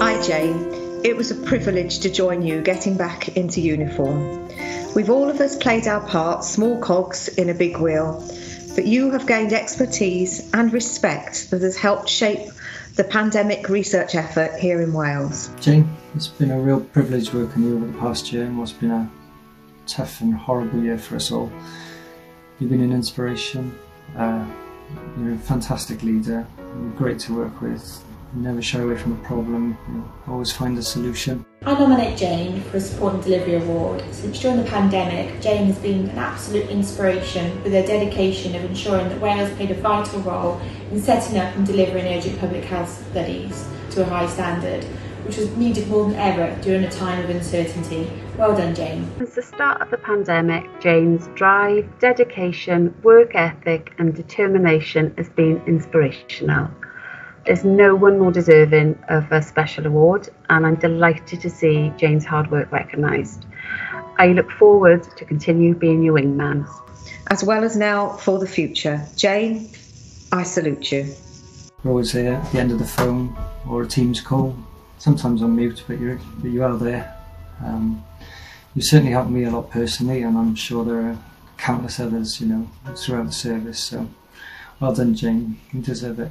Hi Jayne, it was a privilege to join you getting back into uniform. We've all of us played our part, small cogs in a big wheel, but you have gained expertise and respect that has helped shape the pandemic research effort here in Wales. Jayne, it's been a real privilege working with you over the past year in what's been a tough and horrible year for us all. You've been an inspiration, uh, you're a fantastic leader, you're great to work with, never shy away from a problem, you always find a solution. I nominate Jayne for a Support and Delivery Award. Since during the pandemic, Jayne has been an absolute inspiration with her dedication of ensuring that Wales played a vital role in setting up and delivering urgent public health studies to a high standard, which was needed more than ever during a time of uncertainty. Well done, Jayne. Since the start of the pandemic, Jayne's drive, dedication, work ethic, and determination has been inspirational. There's no one more deserving of a special award, and I'm delighted to see Jayne's hard work recognised. I look forward to continue being your wingman. As well as now for the future. Jayne, I salute you. We're always here at the end of the phone or a Teams call, sometimes on mute, but, you're, but you are there. Um, you certainly helped me a lot personally, and I'm sure there are countless others, you know, throughout the service. So, well done, Jayne. You deserve it.